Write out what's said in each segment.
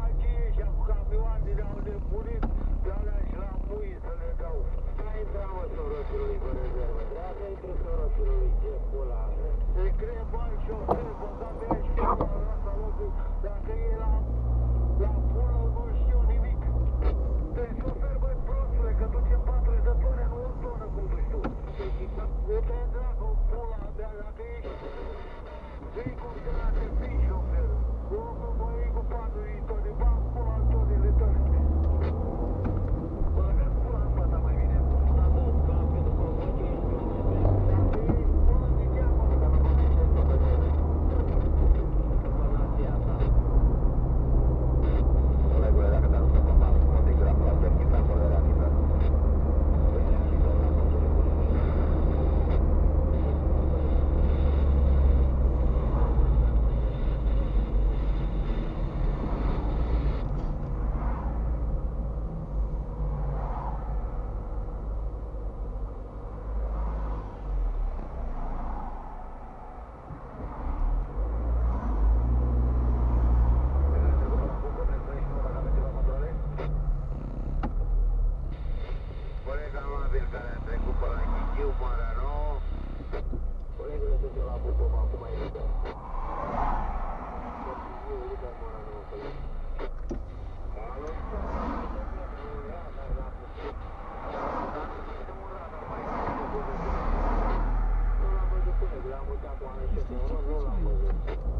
magie și cu camioane din au nebunit, de alea și la pui să le dau. Stai intra, mă, soroților, cu rezervă. Draga, intru soroților, ce pula.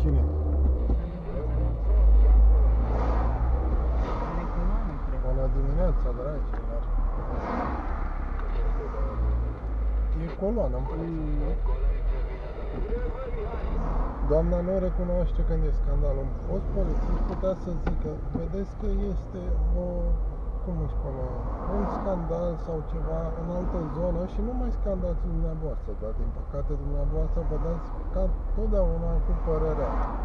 Cine? Bună dimineața, dragilor. E coloană. Doamna nu recunoaște când e scandal. Un fost polițist putea să zică, vedeți că este o, cum îi spune, un scandal sau ceva în altă zonă și nu mai scandați dumneavoastră, dar din păcate dumneavoastră vă dați ca totdeauna cu părerea. Părerea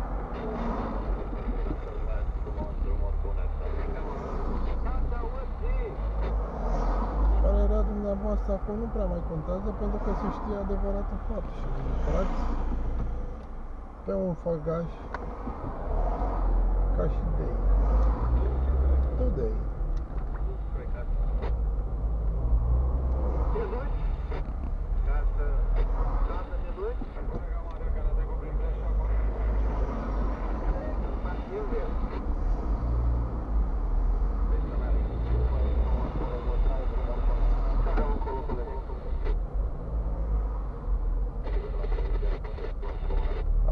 dumneavoastră acum nu prea mai contează pentru că se știe adevăratul fapt și intrați pe un făgaș ca și de ei. Tu de ei. Te duci? Ca să... Ca să te duci? Eu vreau.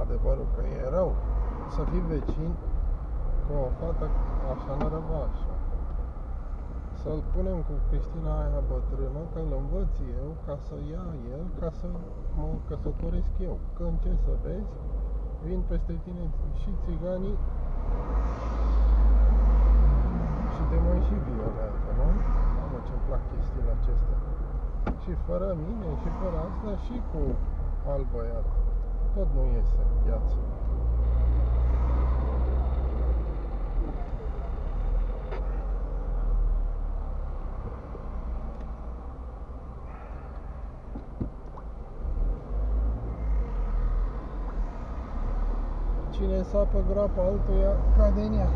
Adevărul că e rău să fii vecin cu o fată așa nărăvașă. Să-l punem cu Cristina aia bătrână, că îl învăț eu, ca să ia el, ca să mă căsătoresc eu. Când ce să vezi, vin peste tine și țiganii și te mai și violează, nu? Mamă, ce-mi plac chestiile acestea. Și fără mine, și fără asta, și cu alt băiat. Tot nu iese în viață. Cine sapă groapa altuia, cade în ea.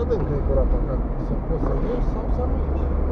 Adâncă e groapa, ca să poți să ieși sau să nu ieși.